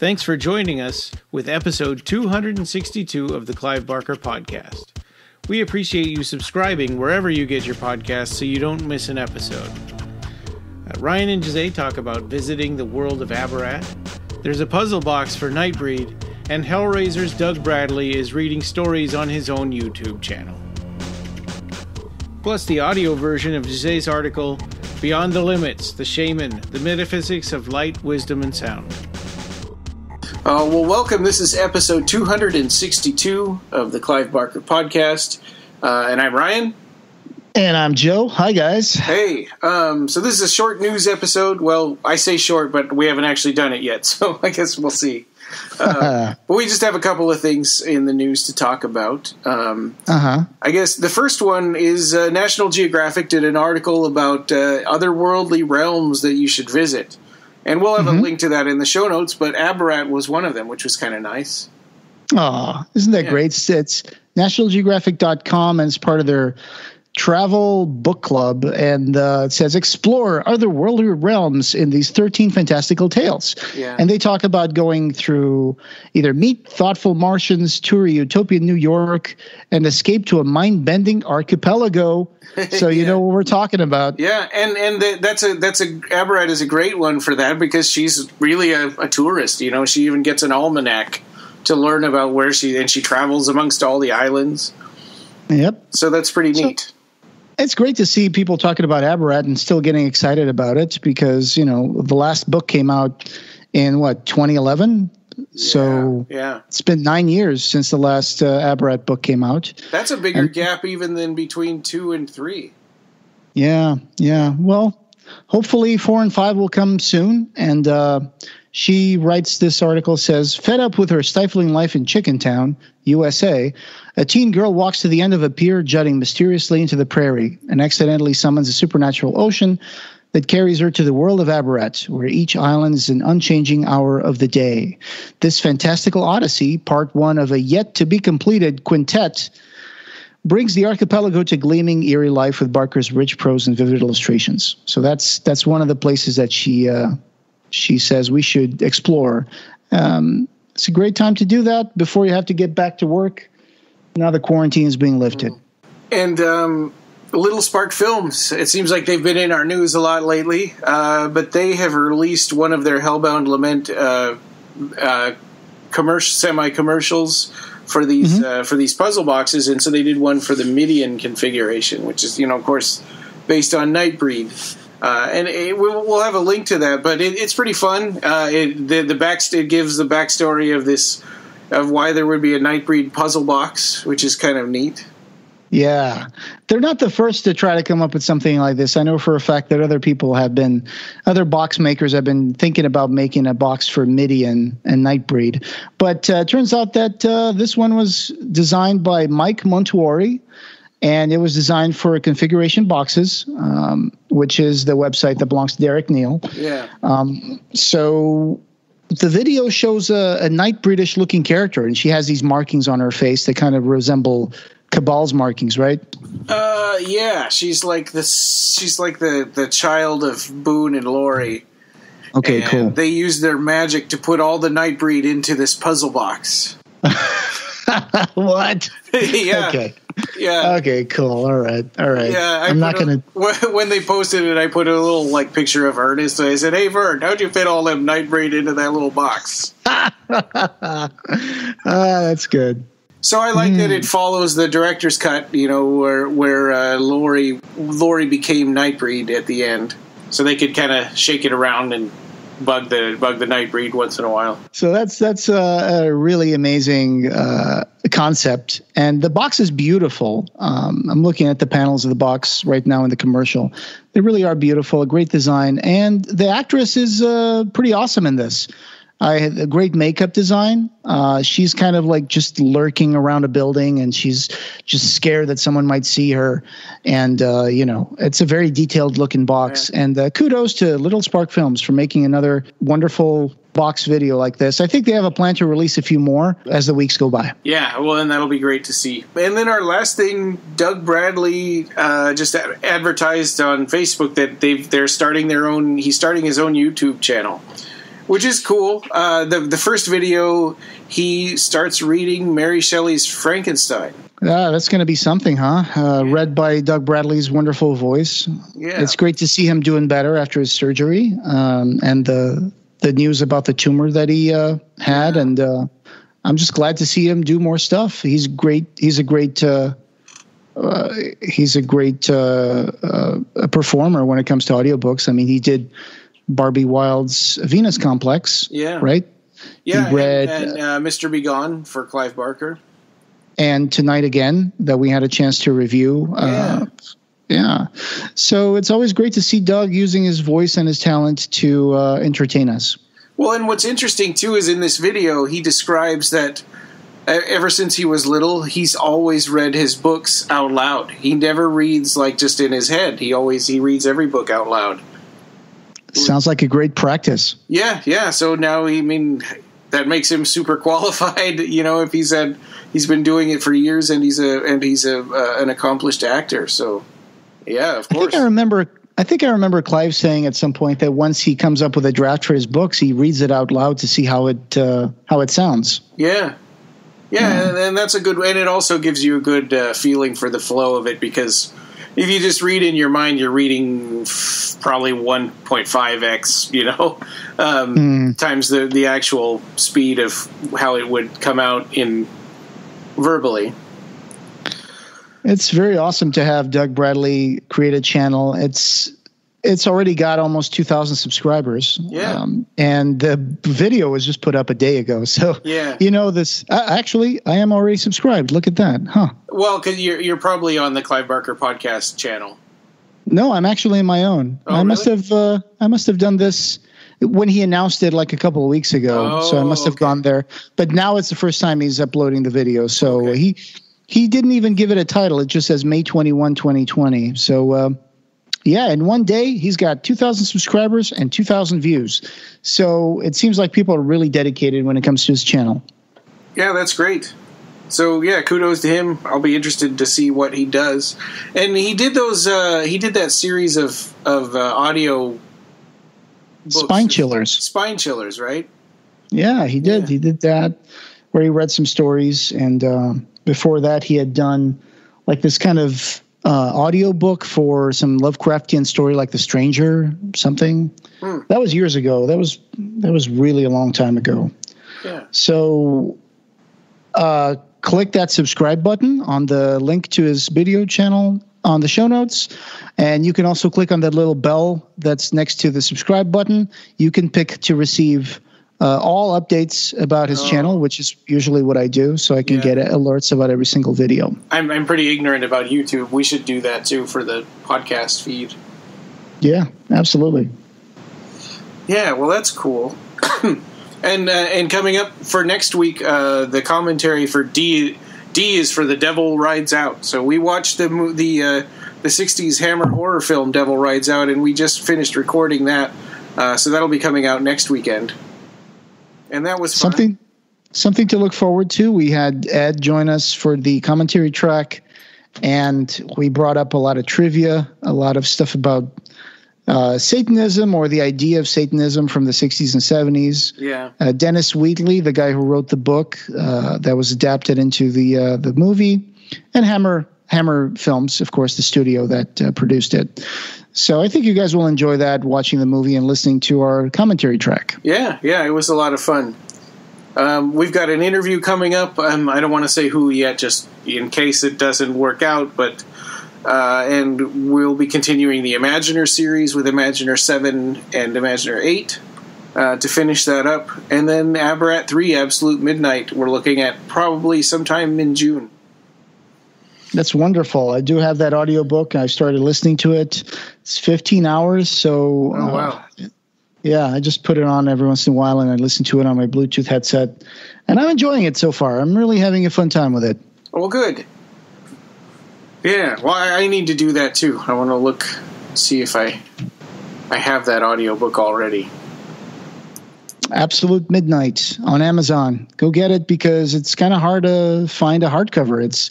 Thanks for joining us with episode 262 of the Clive Barker Podcast. We appreciate you subscribing wherever you get your podcasts so you don't miss an episode. Uh, Ryan and Jose talk about visiting the world of Abarat. There's a puzzle box for Nightbreed, and Hellraiser's Doug Bradley is reading stories on his own YouTube channel. Plus, the audio version of Jose's article, Beyond the Limits The Shaman, the Metaphysics of Light, Wisdom, and Sound. Uh, well, welcome. This is episode 262 of the Clive Barker podcast. Uh, and I'm Ryan. And I'm Joe. Hi, guys. Hey. Um, so this is a short news episode. Well, I say short, but we haven't actually done it yet. So I guess we'll see. Uh, but we just have a couple of things in the news to talk about. Um, uh-huh. I guess the first one is uh, National Geographic did an article about uh, otherworldly realms that you should visit. And we'll have mm-hmm. a link to that in the show notes, but Abarat was one of them, which was kind of nice. Oh, isn't that yeah. great? It's nationalgeographic.com and it's part of their travel book club and uh, it says explore otherworldly realms in these 13 fantastical tales yeah. and they talk about going through either meet thoughtful martians tour utopian new york and escape to a mind-bending archipelago so you yeah. know what we're talking about yeah and and the, that's a that's a abarat is a great one for that because she's really a, a tourist you know she even gets an almanac to learn about where she and she travels amongst all the islands Yep. So that's pretty neat. So, it's great to see people talking about Abarat and still getting excited about it because you know the last book came out in what 2011 so yeah, it's been nine years since the last uh, Abarat book came out. That's a bigger and, gap even than between two and three. Yeah, yeah. Well, hopefully four and five will come soon. And uh, she writes this article says, fed up with her stifling life in Chicken Town, USA, a teen girl walks to the end of a pier jutting mysteriously into the prairie and accidentally summons a supernatural ocean that carries her to the world of Abarat, where each island is an unchanging hour of the day. This fantastical odyssey, part one of a yet to be completed quintet, brings the archipelago to gleaming, eerie life with Barker's rich prose and vivid illustrations. So that's that's one of the places that she uh, she says we should explore. Um, it's a great time to do that before you have to get back to work now the quarantine is being lifted. And um, Little Spark Films, it seems like they've been in our news a lot lately, uh, but they have released one of their Hellbound Lament uh, uh, commercial, semi commercials for these mm-hmm. Uh, for these puzzle boxes, and so they did one for the Midian configuration, which is you know of course based on Nightbreed. Uh, and it, we'll, have a link to that, but it, it's pretty fun. Uh, it, the the back it gives the backstory of this of why there would be a Nightbreed puzzle box, which is kind of neat. Yeah, they're not the first to try to come up with something like this. I know for a fact that other people have been, other box makers have been thinking about making a box for Midian and Nightbreed. But uh, turns out that uh, this one was designed by Mike Montuori, and it was designed for configuration boxes, um, which is the website that belongs to Derek Neal. Yeah. Um, so the video shows a, a Nightbreedish looking character, and she has these markings on her face that kind of resemble Cabal's markings, right? Uh, yeah. She's like this. She's like the the child of Boone and Lori. Okay, and cool. They use their magic to put all the Nightbreed into this puzzle box. what? yeah. Okay. Yeah. Okay. Cool. All right. All right. Yeah. I am not gonna. when they posted it, I put a little like picture of Ernest. And I said, "Hey, Vern, how'd you fit all them Nightbreed into that little box?" ah, that's good. So I like mm. that it follows the director's cut. You know, where where uh, Lori Lori became Nightbreed at the end, so they could kind of shake it around and bug the bug the night breed once in a while. So that's that's a, a really amazing uh, concept, and the box is beautiful. Um, I'm looking at the panels of the box right now in the commercial. They really are beautiful, a great design, and the actress is uh, pretty awesome in this. I had a great makeup design. Uh, she's kind of like just lurking around a building, and she's just scared that someone might see her. And uh, you know, it's a very detailed looking box. Yeah. And uh, kudos to Little Spark Films for making another wonderful box video like this. I think they have a plan to release a few more as the weeks go by. Yeah, well, and that'll be great to see. And then our last thing, Doug Bradley uh, just advertised on Facebook that they've they're starting their own. He's starting his own YouTube channel which is cool. Uh, the the first video, he starts reading Mary Shelley's Frankenstein. Yeah, that's going to be something, huh? Uh, read by Doug Bradley's wonderful voice. Yeah. It's great to see him doing better after his surgery, um, and the the news about the tumor that he uh, had, and uh, I'm just glad to see him do more stuff. He's great. He's a great. Uh, uh, he's a great uh, uh, performer when it comes to audiobooks. I mean, he did Barbie Wild's Venus Complex. Yeah. Right. Yeah, He read- and, and uh, Mr. B. Gone for Clive Barker. and tonight again that we had a chance to review. Uh, yeah. So it's always great to see Doug using his voice and his talent to uh, entertain us. Well, and what's interesting too is in this video he describes that uh, ever since he was little, he's always read his books out loud. He never reads like just in his head. He always he reads every book out loud. Sounds like a great practice. Yeah, yeah. So now, I mean, that makes him super qualified. You know, if he's had, he's been doing it for years, and he's a and he's a uh, an accomplished actor. So, yeah, of I course. think I remember. I think I remember Clive saying at some point that once he comes up with a draft for his books, he reads it out loud to see how it uh, how it sounds. Yeah, yeah, and, and that's a good. And it also gives you a good uh, feeling for the flow of it because if you just read in your mind, you're reading probably 1.5x, you know, um, times the the actual speed of how it would come out in verbally. It's very awesome to have Doug Bradley create a channel. It's it's already got almost 2,000 subscribers. Yeah. Um, and the video was just put up a day ago. So, Yeah. you know, this uh, actually, I am already subscribed. Look at that. Huh. Well, because you're you're probably on the Clive Barker podcast channel. No, I'm actually in my own. Oh, I must have uh, I must have done this when he announced it like a couple of weeks ago. oh, so I Oh, must have okay. gone there. But now it's the first time he's uploading the video. So Okay. he he didn't even give it a title. It just says May 21, 2020. So uh, yeah, in one day he's got 2,000 subscribers and 2,000 views. So it seems like people are really dedicated when it comes to his channel. Yeah, that's great. So yeah, kudos to him. I'll be interested to see what he does. And he did those. Uh, he did that series of of uh, audio books. Spine chillers. Spine chillers, right? Yeah, he did. Yeah. He did that where he read some stories, and um, before that, he had done like this kind of uh, audio book for some Lovecraftian story, like The Stranger, something. Hmm. That was years ago. That was that was really a long time ago. Yeah. So, uh, click that subscribe button on the link to his video channel on the show notes. And you can also click on that little bell that's next to the subscribe button. You can pick to receive uh, all updates about his Oh. channel, which is usually what I do, so I can Yeah. get alerts about every single video. I'm I'm pretty ignorant about YouTube. We should do that too for the podcast feed. Yeah, absolutely. Yeah, well, that's cool. and uh, and coming up for next week, uh, the commentary for D D is for The Devil Rides Out. So we watched the the uh, the '60s Hammer horror film Devil Rides Out, and we just finished recording that. Uh, so that'll be coming out next weekend. And that was fun. something something to look forward to. We had Ed join us for the commentary track, and we brought up a lot of trivia, a lot of stuff about uh, Satanism or the idea of Satanism from the 60s and 70s. Yeah. Uh, Dennis Wheatley, the guy who wrote the book uh, that was adapted into the uh, the movie, and Hammer Hammer Films, of course, the studio that uh, produced it. So I think you guys will enjoy that, watching the movie and listening to our commentary track. Yeah, yeah, it was a lot of fun. Um, we've got an interview coming up. Um, I don't want to say who yet, just in case it doesn't work out. But uh, and we'll be continuing the Imaginer series with Imaginer Seven and Imaginer Eight uh, to finish that up, and then Abarat Three, Absolute Midnight. We're looking at probably sometime in June. That's wonderful. I do have that audiobook. I started listening to it. It's 15 hours. So, Oh, wow. uh, yeah, I just put it on every once in a while and I listen to it on my Bluetooth headset. And I'm enjoying it so far. I'm really having a fun time with it. Well, good. Yeah, well, I I need to do that too. I want to look, see if I, I have that audiobook already. Absolute Midnight on Amazon. Go get it because it's kind of hard to find a hardcover. It's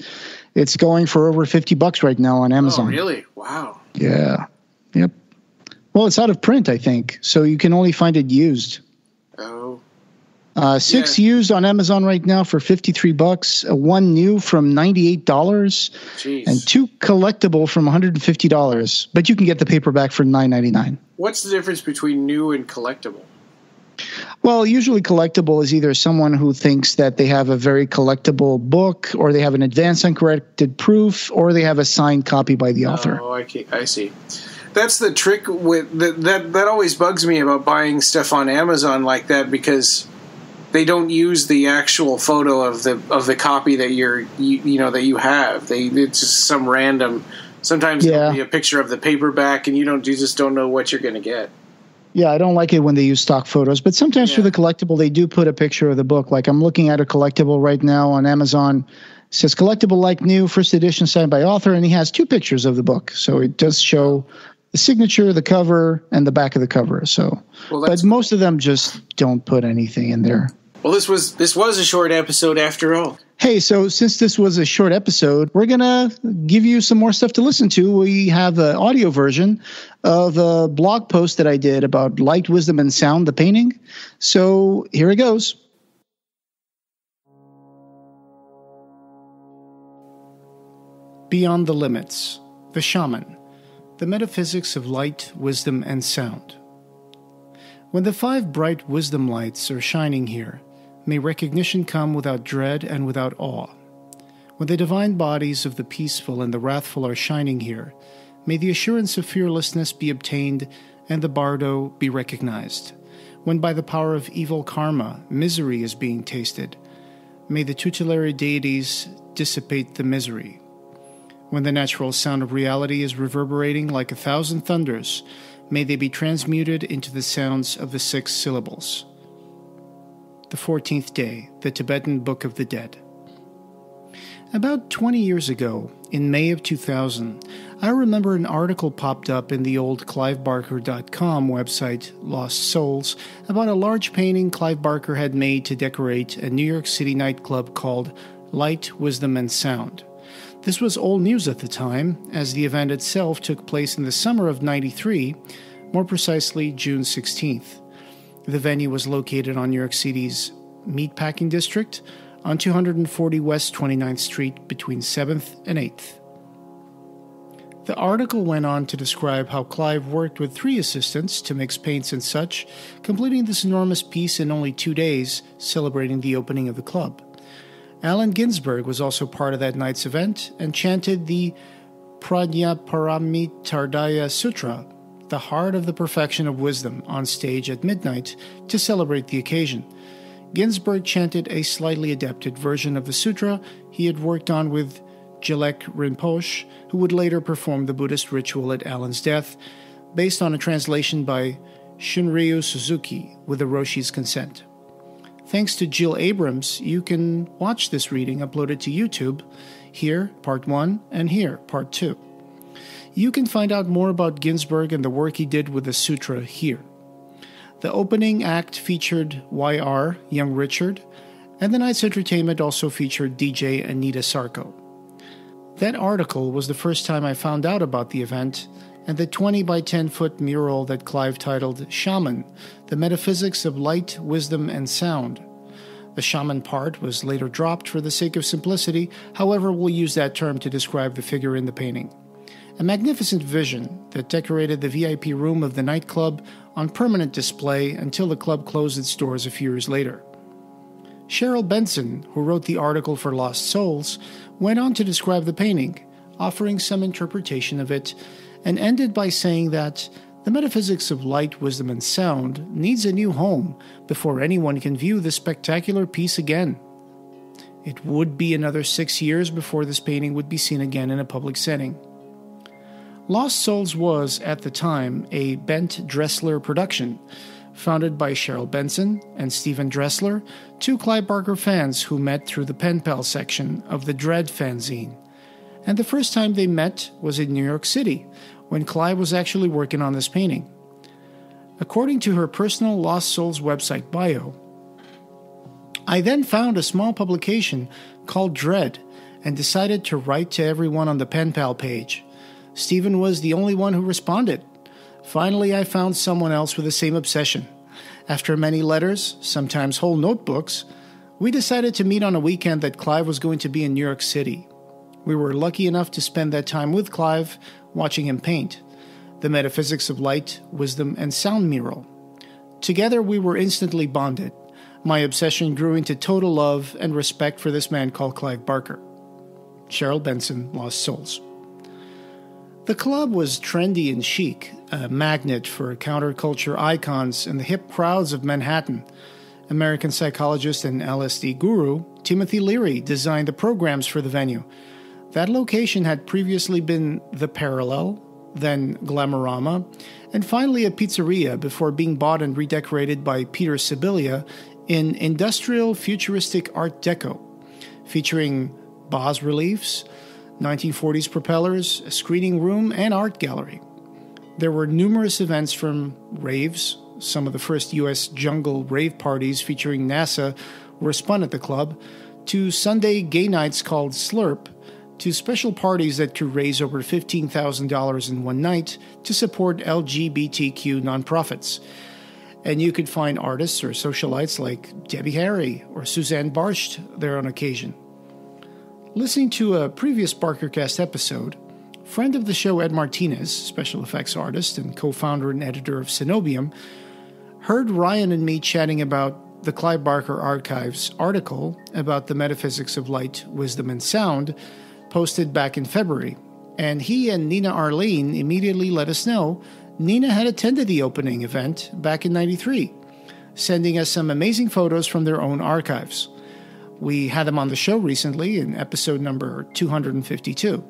it's going for over 50 bucks right now on Amazon. Oh, really? Wow. Yeah. Yep. Well, it's out of print, I think. So you can only find it used. Oh. Uh, six yeah. used on Amazon right now for 53 bucks, uh, one new from $98, Jeez. and two collectible from $150. But you can get the paperback for $9.99. What's the difference between new and collectible? Well, usually collectible is either someone who thinks that they have a very collectible book, or they have an advanced uncorrected proof, or they have a signed copy by the author. Oh, I, I see. That's the trick with that. That that always bugs me about buying stuff on Amazon like that because they don't use the actual photo of the of the copy that you're you, you know that you have. They it's just some random. Sometimes yeah. it'll be a picture of the paperback, and you don't you just don't know what you're going to get. Yeah, I don't like it when they use stock photos, but sometimes yeah. for the collectible, they do put a picture of the book. Like I'm looking at a collectible right now on Amazon. It says collectible like new, first edition signed by author, and he has two pictures of the book. So it does show the signature, the cover, and the back of the cover. So, well, but most of them just don't put anything in there. Well, this was this was a short episode after all. Hey, so since this was a short episode, we're gonna give you some more stuff to listen to. We have an audio version of a blog post that I did about light, wisdom, and sound, the painting. So here it goes. Beyond the Limits, The Shaman, The Metaphysics of Light, Wisdom, and Sound. When the five bright wisdom lights are shining here, May recognition come without dread and without awe. When the divine bodies of the peaceful and the wrathful are shining here, may the assurance of fearlessness be obtained and the bardo be recognized. When by the power of evil karma misery is being tasted, may the tutelary deities dissipate the misery. When the natural sound of reality is reverberating like a thousand thunders, may they be transmuted into the sounds of the six syllables the 14th day, the Tibetan Book of the Dead. About 20 years ago, in May of 2000, I remember an article popped up in the old CliveBarker.com website, Lost Souls, about a large painting Clive Barker had made to decorate a New York City nightclub called Light, Wisdom, and Sound. This was old news at the time, as the event itself took place in the summer of 93, more precisely June 16th. The venue was located on New York City's Meatpacking District on 240 West 29th Street between 7th and 8th. The article went on to describe how Clive worked with three assistants to mix paints and such, completing this enormous piece in only two days, celebrating the opening of the club. Allen Ginsberg was also part of that night's event and chanted the Prajnaparamita Sutra, the heart of the perfection of wisdom, on stage at midnight to celebrate the occasion. Ginsberg chanted a slightly adapted version of the sutra he had worked on with Gelek Rinpoche, who would later perform the Buddhist ritual at Allen's death, based on a translation by Shunryu Suzuki with the Roshi's consent. Thanks to Jill Abrams, you can watch this reading uploaded to YouTube, here, part 1, and here, part 2. You can find out more about Ginsberg and the work he did with the sutra here. The opening act featured YR, Young Richard, and the night's entertainment also featured DJ Anita Sarko. That article was the first time I found out about the event and the 20 by 10 foot mural that Clive titled Shaman The Metaphysics of Light, Wisdom, and Sound. The shaman part was later dropped for the sake of simplicity, however, we'll use that term to describe the figure in the painting a magnificent vision that decorated the VIP room of the nightclub on permanent display until the club closed its doors a few years later. Cheryl Benson, who wrote the article for Lost Souls, went on to describe the painting, offering some interpretation of it, and ended by saying that the metaphysics of light, wisdom, and sound needs a new home before anyone can view this spectacular piece again. It would be another six years before this painting would be seen again in a public setting. Lost Souls was, at the time, a Bent Dressler production, founded by Cheryl Benson and Stephen Dressler, two Clive Barker fans who met through the pen pal section of the Dread fanzine. And the first time they met was in New York City, when Clive was actually working on this painting. According to her personal Lost Souls website bio, I then found a small publication called Dread and decided to write to everyone on the pen pal page. Stephen was the only one who responded. Finally, I found someone else with the same obsession. After many letters, sometimes whole notebooks, we decided to meet on a weekend that Clive was going to be in New York City. We were lucky enough to spend that time with Clive, watching him paint the metaphysics of light, wisdom, and sound mural. Together, we were instantly bonded. My obsession grew into total love and respect for this man called Clive Barker. Cheryl Benson, Lost Souls. The club was trendy and chic, a magnet for counterculture icons and the hip crowds of Manhattan. American psychologist and LSD guru Timothy Leary designed the programs for the venue. That location had previously been the Parallel, then Glamorama, and finally a pizzeria before being bought and redecorated by Peter Sibilia in industrial futuristic Art Deco, featuring bas reliefs, 1940s propellers, a screening room, and art gallery. There were numerous events from raves, some of the first U.S. jungle rave parties featuring NASA were spun at the club, to Sunday gay nights called Slurp, to special parties that could raise over $15,000 in one night to support LGBTQ nonprofits. And you could find artists or socialites like Debbie Harry or Suzanne Bartsch there on occasion. Listening to a previous BarkerCast episode, friend of the show Ed Martinez, special effects artist and co founder and editor of Cenobium, heard Ryan and me chatting about the Clive Barker Archives article about the metaphysics of light, wisdom, and sound posted back in February. And he and Nina Arlene immediately let us know Nina had attended the opening event back in 93, sending us some amazing photos from their own archives. We had them on the show recently in episode number 252.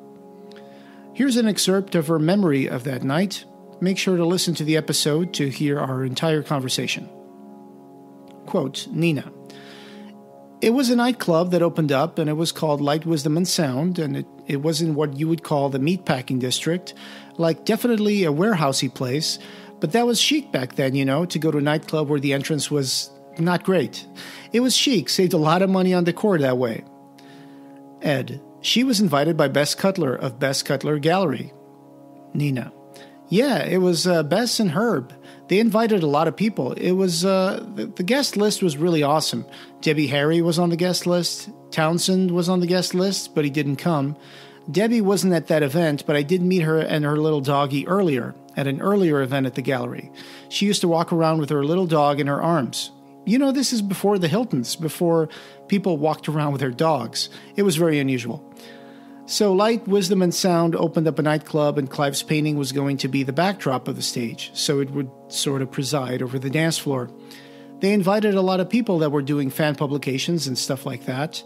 Here's an excerpt of her memory of that night. Make sure to listen to the episode to hear our entire conversation. Quote Nina. It was a nightclub that opened up, and it was called Light Wisdom and Sound, and it, it was in what you would call the meatpacking district, like definitely a warehousey place, but that was chic back then, you know, to go to a nightclub where the entrance was not great. It was chic, saved a lot of money on decor that way. Ed, she was invited by Bess Cutler of Bess Cutler Gallery. Nina, yeah, it was uh, Bess and Herb. They invited a lot of people. It was uh, the, the guest list was really awesome. Debbie Harry was on the guest list. Townsend was on the guest list, but he didn't come. Debbie wasn't at that event, but I did meet her and her little doggy earlier, at an earlier event at the gallery. She used to walk around with her little dog in her arms. You know, this is before the Hiltons, before people walked around with their dogs. It was very unusual. So, Light, Wisdom, and Sound opened up a nightclub, and Clive's painting was going to be the backdrop of the stage, so it would sort of preside over the dance floor. They invited a lot of people that were doing fan publications and stuff like that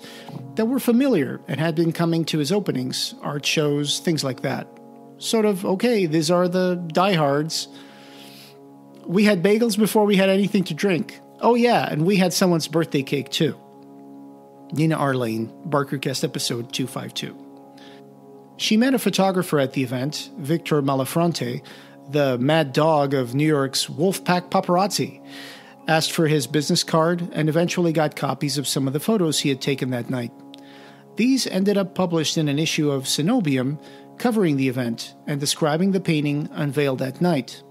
that were familiar and had been coming to his openings, art shows, things like that. Sort of, okay, these are the diehards. We had bagels before we had anything to drink. Oh, yeah, and we had someone's birthday cake too. Nina Arlene, Barker Guest episode 252. She met a photographer at the event, Victor Malafronte, the mad dog of New York's Wolfpack Paparazzi, asked for his business card, and eventually got copies of some of the photos he had taken that night. These ended up published in an issue of Cenobium covering the event and describing the painting unveiled that night.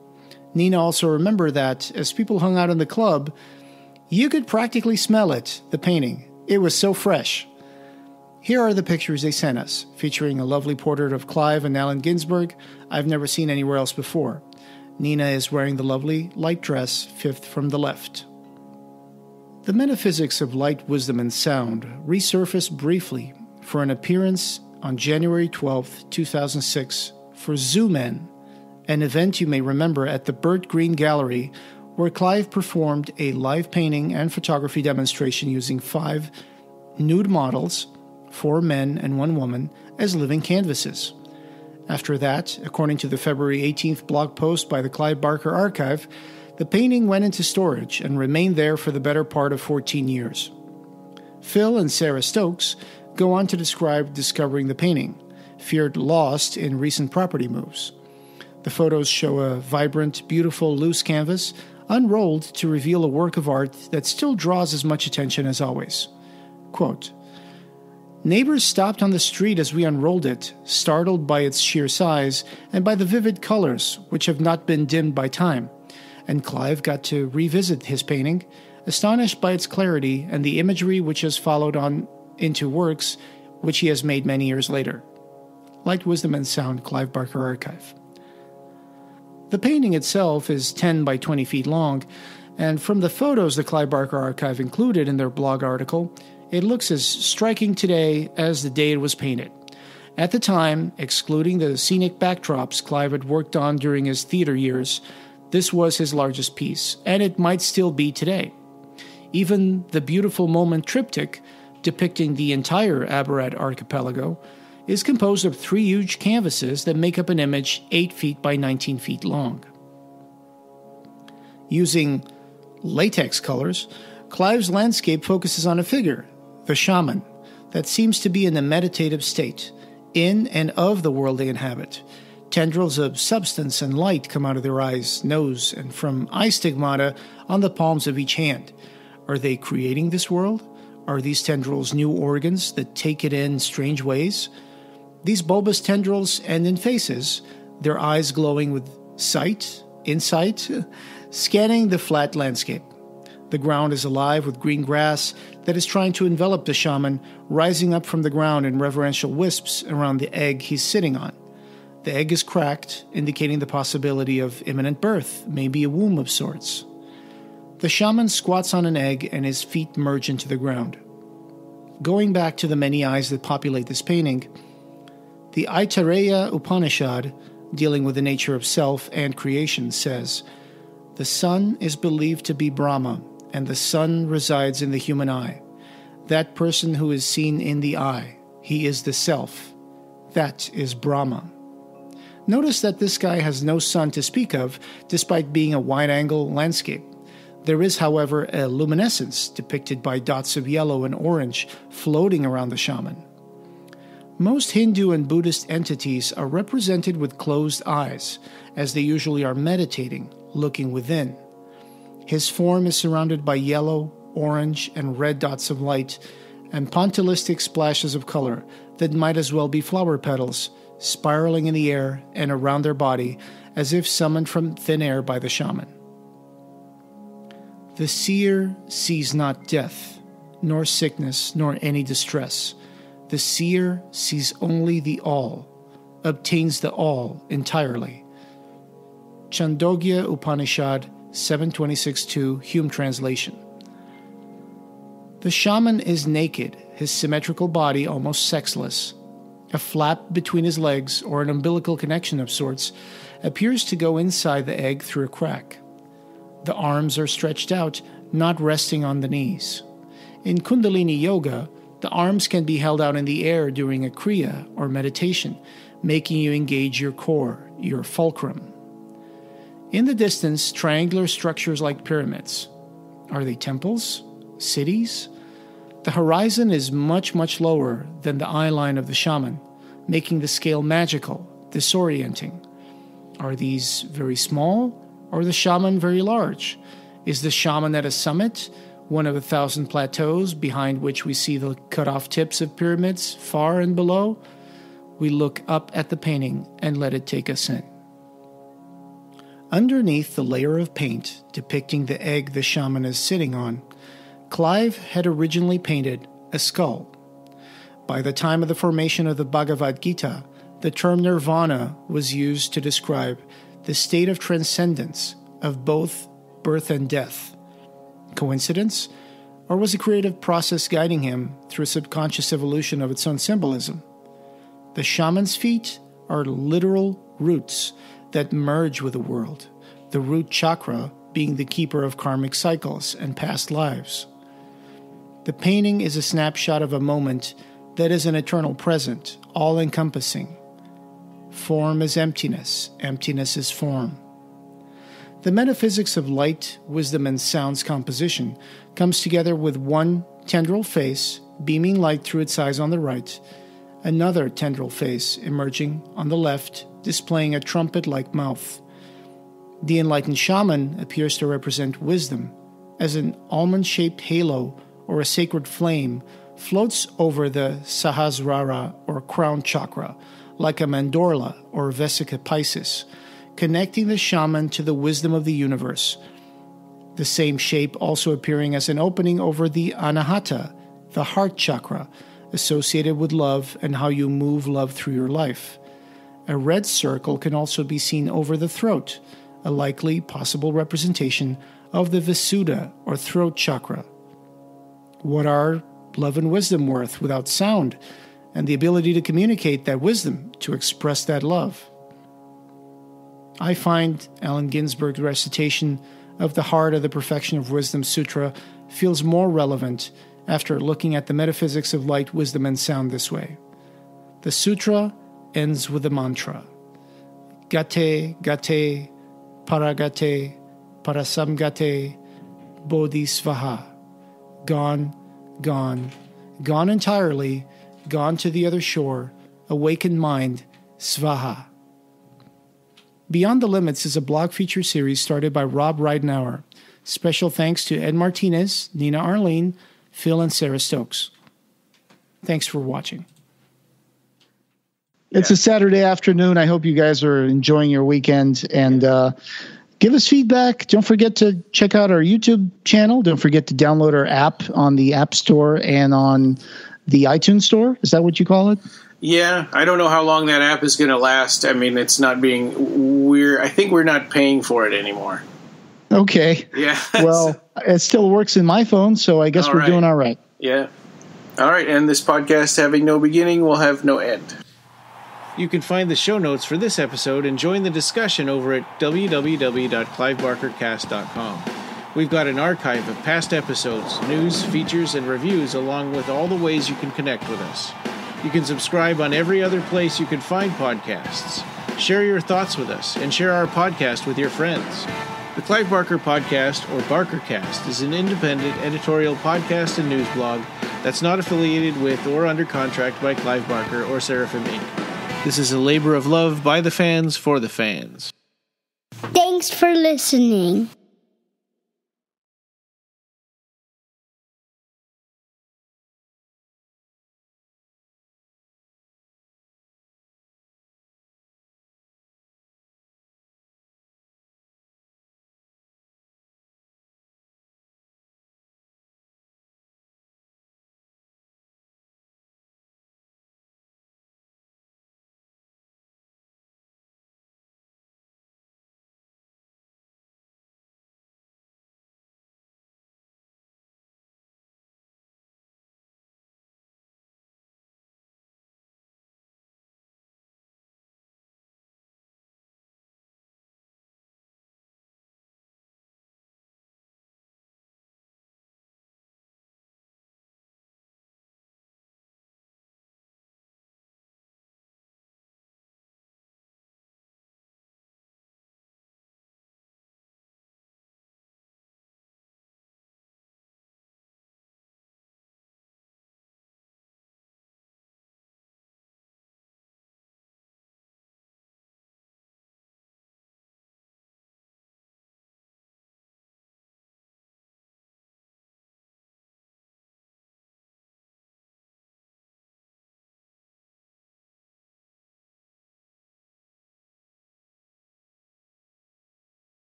Nina also remembered that, as people hung out in the club, you could practically smell it, the painting. It was so fresh. Here are the pictures they sent us, featuring a lovely portrait of Clive and Allen Ginsberg I've never seen anywhere else before. Nina is wearing the lovely light dress, fifth from the left. The metaphysics of light, wisdom, and sound resurfaced briefly for an appearance on January 12, 2006, for Zoo Men, an event you may remember at the Bert Green Gallery, where Clive performed a live painting and photography demonstration using five nude models four men and one woman, as living canvases. After that, according to the February 18th blog post by the Clive Barker Archive, the painting went into storage and remained there for the better part of 14 years. Phil and Sarah Stokes go on to describe discovering the painting, feared lost in recent property moves. The photos show a vibrant, beautiful, loose canvas unrolled to reveal a work of art that still draws as much attention as always. Quote, Neighbors stopped on the street as we unrolled it, startled by its sheer size and by the vivid colors, which have not been dimmed by time. and Clive got to revisit his painting, astonished by its clarity and the imagery which has followed on into works which he has made many years later. Light, Wisdom, and Sound, Clive Barker Archive. The painting itself is 10 by 20 feet long, and from the photos the Clive Barker Archive included in their blog article, it looks as striking today as the day it was painted. At the time, excluding the scenic backdrops Clive had worked on during his theater years, this was his largest piece, and it might still be today. Even the beautiful moment triptych, depicting the entire Abarat archipelago, is composed of three huge canvases that make up an image 8 feet by 19 feet long. Using latex colors, Clive's landscape focuses on a figure, the shaman, that seems to be in a meditative state in and of the world they inhabit. Tendrils of substance and light come out of their eyes, nose, and from eye stigmata on the palms of each hand. Are they creating this world? Are these tendrils new organs that take it in strange ways? These bulbous tendrils end in faces, their eyes glowing with sight, insight, scanning the flat landscape. The ground is alive with green grass that is trying to envelop the shaman, rising up from the ground in reverential wisps around the egg he's sitting on. The egg is cracked, indicating the possibility of imminent birth, maybe a womb of sorts. The shaman squats on an egg and his feet merge into the ground. Going back to the many eyes that populate this painting, the Aitareya Upanishad, dealing with the nature of self and creation, says The sun is believed to be Brahma, and the sun resides in the human eye. That person who is seen in the eye, he is the self. That is Brahma. Notice that this guy has no sun to speak of, despite being a wide angle landscape. There is, however, a luminescence depicted by dots of yellow and orange floating around the shaman. Most Hindu and Buddhist entities are represented with closed eyes, as they usually are meditating, looking within. His form is surrounded by yellow, orange, and red dots of light, and pointillistic splashes of color that might as well be flower petals, spiraling in the air and around their body as if summoned from thin air by the shaman. The seer sees not death, nor sickness, nor any distress. The seer sees only the all, obtains the all entirely. Chandogya Upanishad 726.2 Hume translation. The shaman is naked, his symmetrical body almost sexless. A flap between his legs, or an umbilical connection of sorts, appears to go inside the egg through a crack. The arms are stretched out, not resting on the knees. In Kundalini Yoga, the arms can be held out in the air during a Kriya or meditation, making you engage your core, your fulcrum. In the distance, triangular structures like pyramids. Are they temples? Cities? The horizon is much, much lower than the eye line of the shaman, making the scale magical, disorienting. Are these very small, or the shaman very large? Is the shaman at a summit, one of a thousand plateaus behind which we see the cut off tips of pyramids far and below? We look up at the painting and let it take us in. Underneath the layer of paint depicting the egg the shaman is sitting on, Clive had originally painted a skull. By the time of the formation of the Bhagavad Gita, the term nirvana was used to describe the state of transcendence of both birth and death. Coincidence? Or was a creative process guiding him through a subconscious evolution of its own symbolism? The shaman's feet are literal roots that merge with the world, the root chakra being the keeper of karmic cycles and past lives. The painting is a snapshot of a moment that is an eternal present, all encompassing. Form is emptiness, emptiness is form. The metaphysics of light, wisdom, and sound's composition comes together with one tendril face beaming light through its eyes on the right, another tendril face emerging on the left displaying a trumpet like mouth. The enlightened shaman appears to represent wisdom, as an almond shaped halo or a sacred flame floats over the Sahasrara or crown chakra, like a mandorla or vesica piscis, connecting the shaman to the wisdom of the universe. The same shape also appearing as an opening over the anahata, the heart chakra, associated with love and how you move love through your life. A red circle can also be seen over the throat, a likely possible representation of the Visuddha or throat chakra. What are love and wisdom worth without sound and the ability to communicate that wisdom, to express that love? I find Allen Ginsberg's recitation of the Heart of the Perfection of Wisdom Sutra feels more relevant after looking at the metaphysics of light, wisdom, and sound this way. The sutra ends with a mantra Gate, Gate, Paragate, Parasamgate, Bodhisvaha. Gone, gone, gone entirely, gone to the other shore, awakened mind, Svaha. Beyond the Limits is a blog feature series started by Rob Ridenour. Special thanks to Ed Martinez, Nina Arlene, Phil, and Sarah Stokes. Thanks for watching. It's a Saturday afternoon. I hope you guys are enjoying your weekend and uh, give us feedback. Don't forget to check out our YouTube channel. Don't forget to download our app on the App Store and on the iTunes Store. Is that what you call it? Yeah, I don't know how long that app is going to last. I mean, it's not being we're. I think we're not paying for it anymore. Okay. Yeah. well, it still works in my phone, so I guess All we're right. doing all right. Yeah. All right, and this podcast having no beginning will have no end. You can find the show notes for this episode and join the discussion over at www.clivebarkercast.com. We've got an archive of past episodes, news, features, and reviews, along with all the ways you can connect with us. You can subscribe on every other place you can find podcasts. Share your thoughts with us and share our podcast with your friends. The Clive Barker Podcast, or BarkerCast, is an independent editorial podcast and news blog that's not affiliated with or under contract by Clive Barker or Seraphim Inc. This is a labor of love by the fans for the fans. Thanks for listening.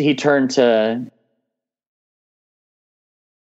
He turned to